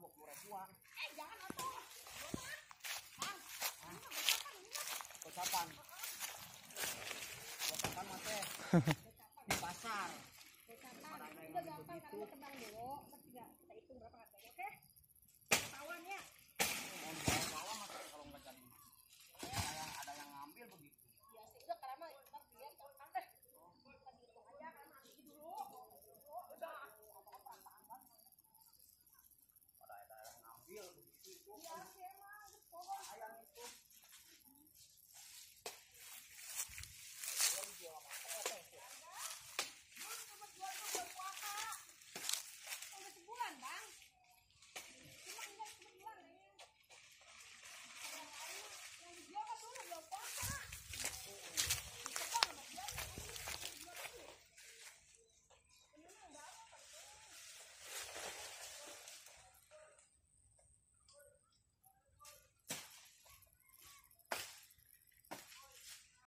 dua puluh ribuan eh jangan atau bang kocapan kocapan mate di pasar. Kocapan udah gampang karena kembang dulu. Terus kita hitung berapa harganya oke? Ketahuan ya.